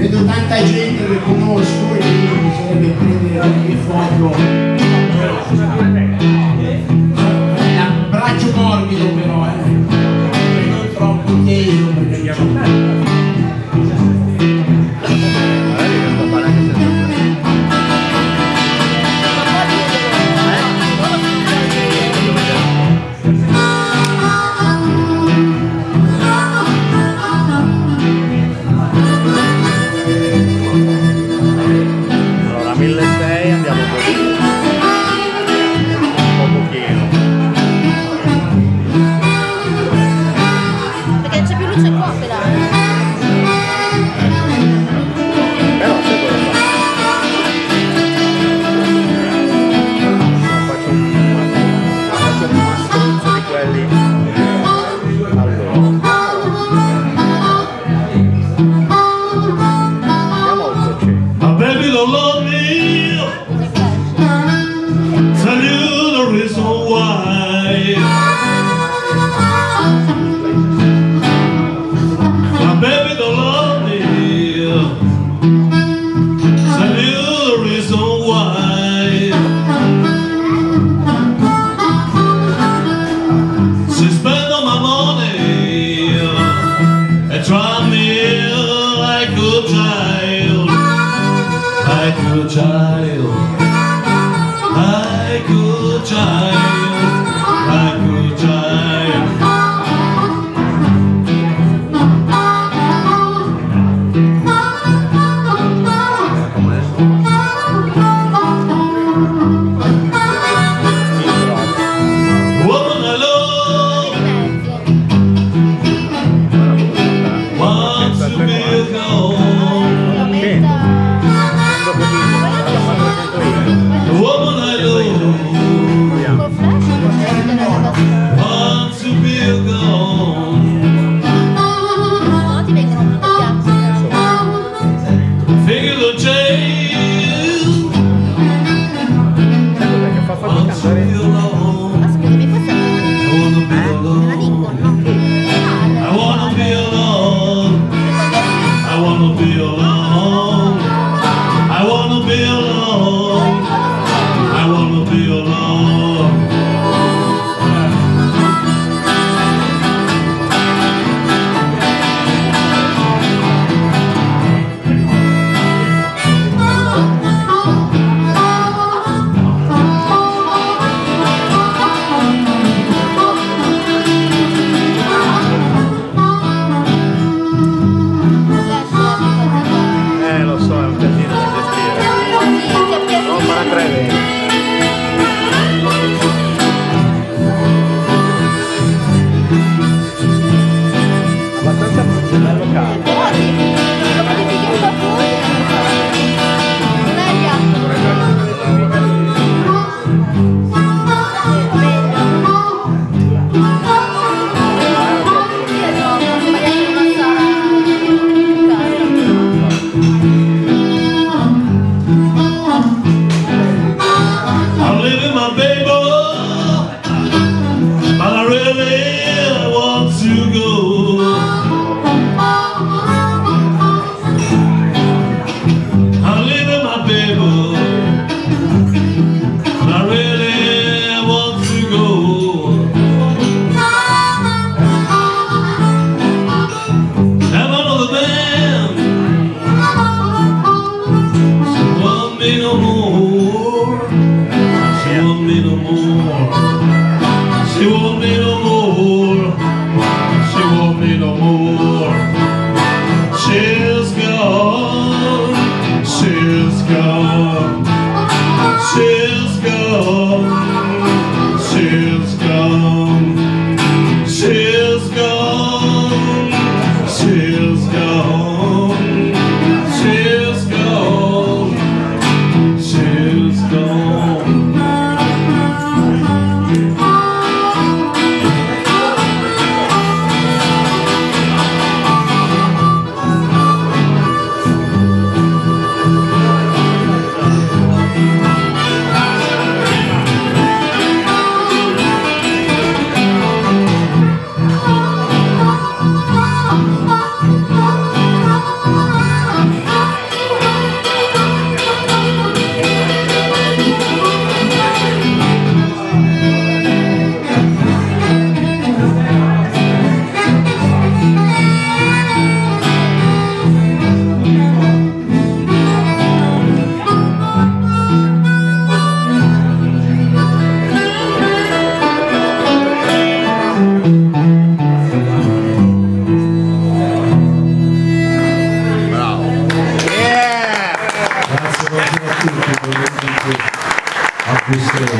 vedo tanta gente che conosco e quindi bisognerebbe prendere il foglio. L'abbraccio morbido però eh. Non troppo teso. บอก I could try. She won't be no more. She won't be no more. She's gone. She's gone. Questo magnifico